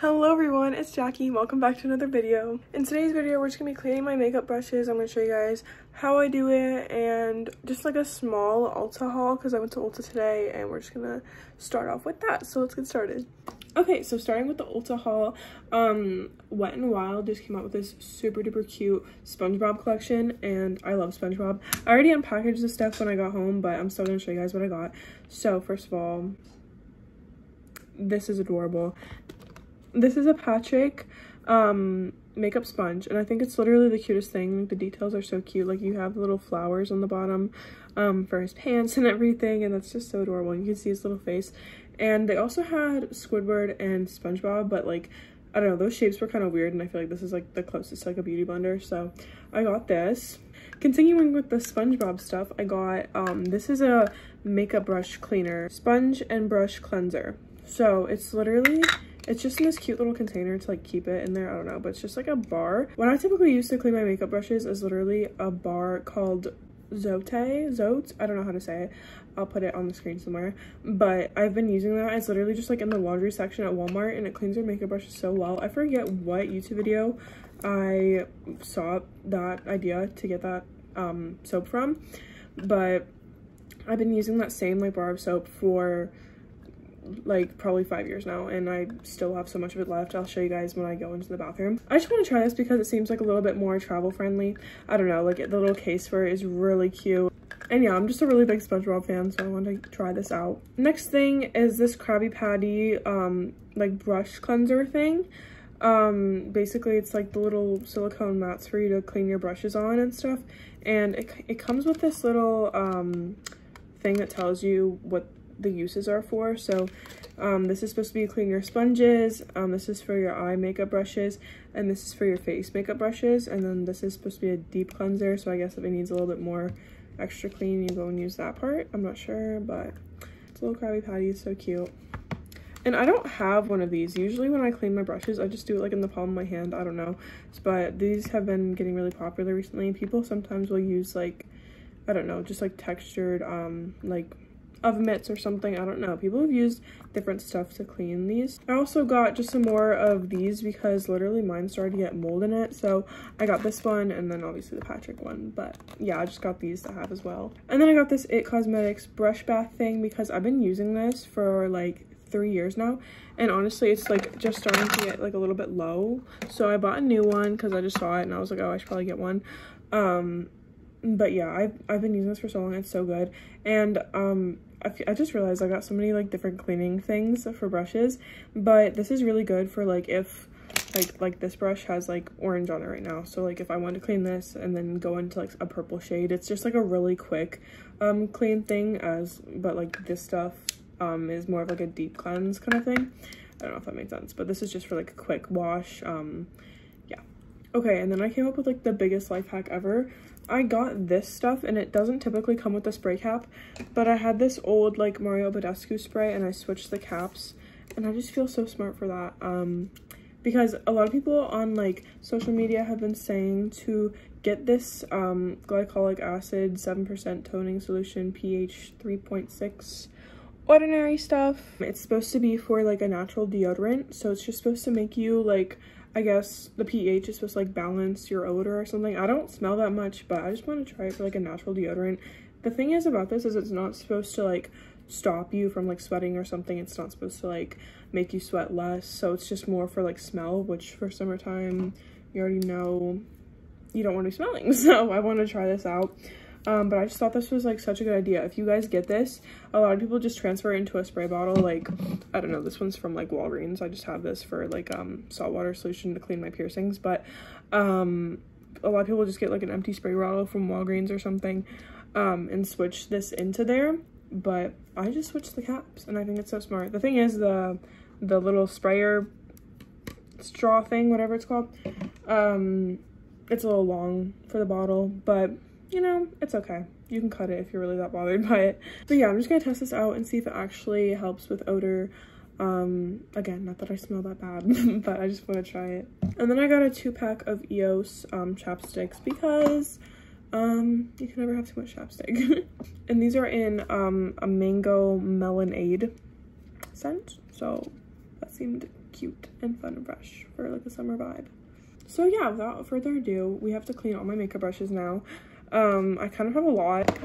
Hello everyone, it's Jackie. Welcome back to another video. In today's video, we're just gonna be cleaning my makeup brushes. I'm gonna show you guys how I do it and just like a small Ulta haul because I went to Ulta today and we're just gonna start off with that. So let's get started. Okay, so starting with the Ulta haul, um, Wet n Wild just came out with this super duper cute SpongeBob collection and I love SpongeBob. I already unpackaged the stuff when I got home, but I'm still gonna show you guys what I got. So first of all, this is adorable this is a Patrick um, makeup sponge and I think it's literally the cutest thing. The details are so cute. Like you have little flowers on the bottom um, for his pants and everything and that's just so adorable. And You can see his little face. And they also had Squidward and SpongeBob but like I don't know, those shapes were kind of weird and I feel like this is like the closest to like a beauty blender. So I got this. Continuing with the SpongeBob stuff, I got, um, this is a makeup brush cleaner, sponge and brush cleanser. So it's literally it's just in this cute little container to like keep it in there. I don't know, but it's just like a bar. What I typically use to clean my makeup brushes is literally a bar called Zote, Zote, I don't know how to say it. I'll put it on the screen somewhere. But I've been using that. It's literally just like in the laundry section at Walmart and it cleans your makeup brushes so well. I forget what YouTube video I saw that idea to get that um, soap from. But I've been using that same like bar of soap for like probably five years now and I still have so much of it left. I'll show you guys when I go into the bathroom. I just want to try this because it seems like a little bit more travel friendly. I don't know, like the little case for it is really cute. And yeah, I'm just a really big SpongeBob fan, so I wanted to try this out. Next thing is this Krabby Patty um, like brush cleanser thing. Um, basically it's like the little silicone mats for you to clean your brushes on and stuff. And it, it comes with this little um, thing that tells you what the uses are for. So um, this is supposed to be clean your sponges, um, this is for your eye makeup brushes, and this is for your face makeup brushes. And then this is supposed to be a deep cleanser, so I guess if it needs a little bit more extra clean, you go and use that part. I'm not sure, but it's a little Krabby Patty, it's so cute. And I don't have one of these. Usually when I clean my brushes, I just do it like in the palm of my hand. I don't know. But these have been getting really popular recently. People sometimes will use like, I don't know, just like textured, um, like of mitts or something. I don't know. People have used different stuff to clean these. I also got just some more of these because literally mine started to get mold in it. So I got this one and then obviously the Patrick one. But yeah, I just got these to have as well. And then I got this It Cosmetics brush bath thing because I've been using this for like three years now and honestly it's like just starting to get like a little bit low so i bought a new one because i just saw it and i was like oh i should probably get one um but yeah I've, I've been using this for so long it's so good and um I, I just realized I got so many like different cleaning things for brushes, but this is really good for like if like like this brush has like orange on it right now. So like if I want to clean this and then go into like a purple shade, it's just like a really quick um clean thing as but like this stuff um is more of like a deep cleanse kind of thing. I don't know if that makes sense, but this is just for like a quick wash. Um yeah. Okay, and then I came up with like the biggest life hack ever. I got this stuff and it doesn't typically come with a spray cap, but I had this old like Mario Badescu spray and I switched the caps and I just feel so smart for that. Um, because a lot of people on like social media have been saying to get this um, glycolic acid 7% toning solution pH 3.6 ordinary stuff. It's supposed to be for like a natural deodorant, so it's just supposed to make you like I guess the pH is supposed to like balance your odor or something. I don't smell that much, but I just want to try it for like a natural deodorant. The thing is about this is it's not supposed to like stop you from like sweating or something. It's not supposed to like make you sweat less. So it's just more for like smell, which for summertime, you already know you don't want to be smelling. So I want to try this out. Um, but I just thought this was like such a good idea. If you guys get this, a lot of people just transfer it into a spray bottle. Like, I don't know, this one's from like Walgreens. I just have this for like um saltwater solution to clean my piercings. But um, a lot of people just get like an empty spray bottle from Walgreens or something um, and switch this into there. But I just switched the caps and I think it's so smart. The thing is the the little sprayer straw thing, whatever it's called, um, it's a little long for the bottle, but you know, it's okay. You can cut it if you're really that bothered by it. But yeah, I'm just gonna test this out and see if it actually helps with odor. Um, again, not that I smell that bad, but I just want to try it. And then I got a two pack of EOS um, chapsticks because um, you can never have too much chapstick. and these are in um, a mango melonade scent. So that seemed cute and fun and fresh for like a summer vibe. So yeah, without further ado, we have to clean all my makeup brushes now. Um, I kind of have a lot.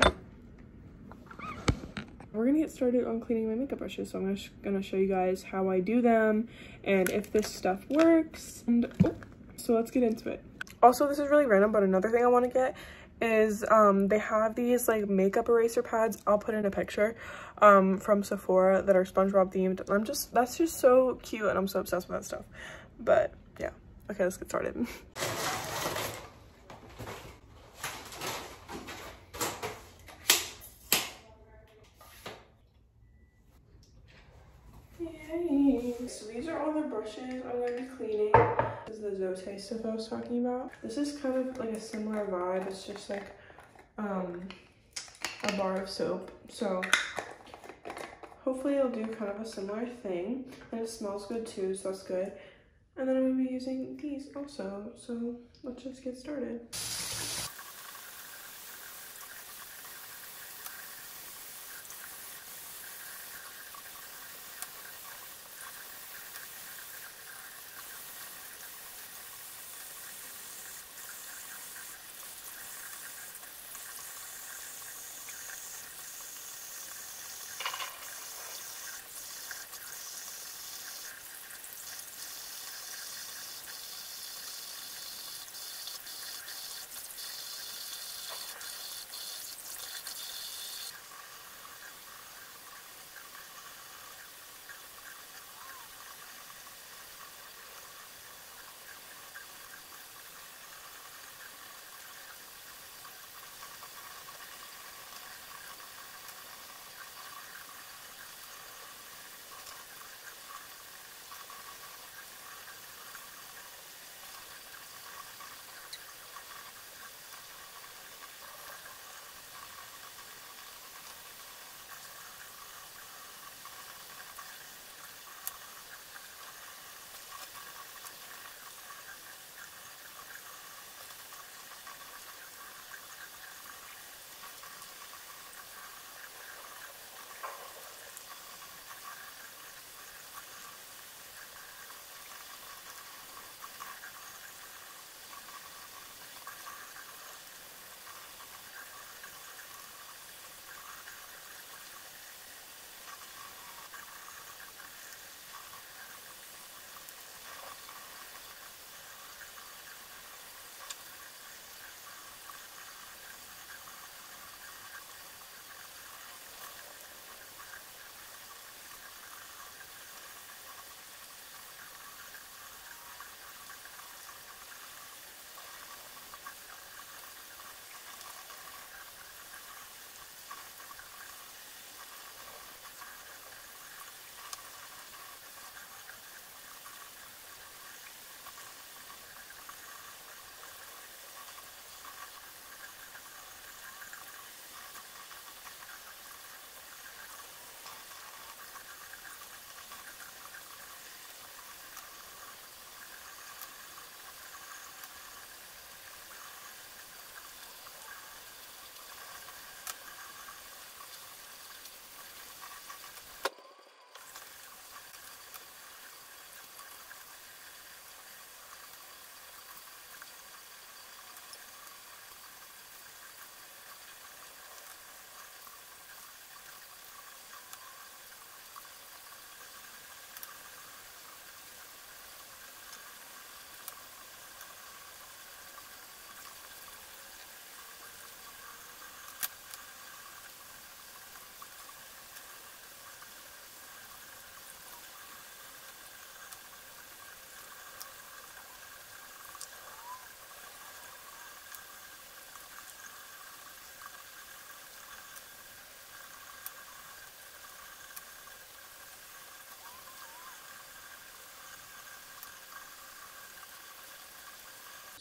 We're gonna get started on cleaning my makeup brushes. So I'm gonna, gonna show you guys how I do them and if this stuff works. And oh, so let's get into it. Also, this is really random, but another thing I want to get is um they have these like makeup eraser pads i'll put in a picture um from sephora that are spongebob themed i'm just that's just so cute and i'm so obsessed with that stuff but yeah okay let's get started Yay. So the brushes I'm going to be cleaning. This is the Zote stuff I was talking about. This is kind of like a similar vibe. It's just like um, a bar of soap. So hopefully it'll do kind of a similar thing. And it smells good too, so that's good. And then I'm going to be using these also. So let's just get started.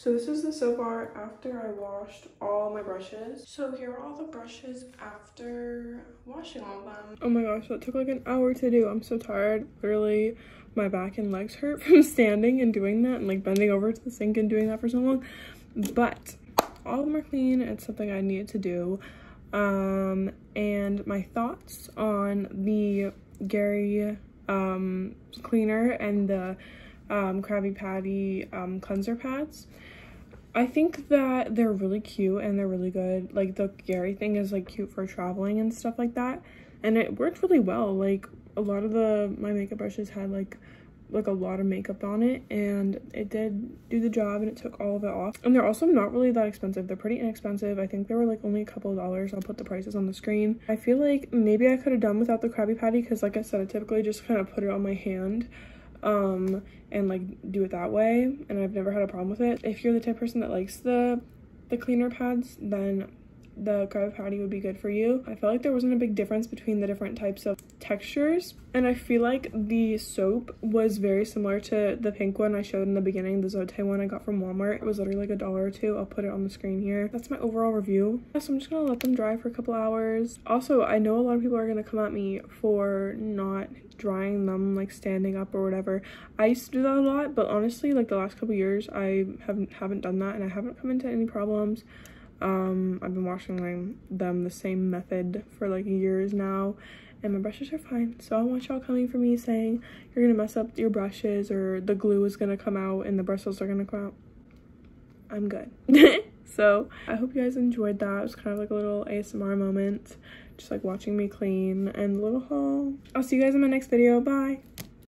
So this is the so far after I washed all my brushes. So here are all the brushes after washing all them. Oh my gosh, that took like an hour to do. I'm so tired. Literally, my back and legs hurt from standing and doing that and like bending over to the sink and doing that for so long. But all of them are clean. It's something I needed to do. Um, and my thoughts on the Gary um, cleaner and the um, Krabby Patty um, cleanser pads. I think that they're really cute and they're really good. Like the Gary thing is like cute for traveling and stuff like that. And it worked really well. Like a lot of the my makeup brushes had like like a lot of makeup on it and it did do the job and it took all of it off and they're also not really that expensive they're pretty inexpensive i think they were like only a couple of dollars i'll put the prices on the screen i feel like maybe i could have done without the krabby patty because like i said i typically just kind of put it on my hand um and like do it that way and i've never had a problem with it. If you're the type person that likes the the cleaner pads then the Krabby Patty would be good for you. I felt like there wasn't a big difference between the different types of textures. And I feel like the soap was very similar to the pink one I showed in the beginning, the Zote one I got from Walmart. It was literally like a dollar or two. I'll put it on the screen here. That's my overall review. So I'm just gonna let them dry for a couple hours. Also, I know a lot of people are gonna come at me for not drying them like standing up or whatever. I used to do that a lot, but honestly, like the last couple years, I haven't haven't done that and I haven't come into any problems. Um, I've been washing them the same method for like years now and my brushes are fine. So I don't want y'all coming for me saying you're gonna mess up your brushes or the glue is gonna come out and the bristles are gonna come out. I'm good. so I hope you guys enjoyed that. It was kind of like a little ASMR moment. Just like watching me clean and little haul. I'll see you guys in my next video. Bye.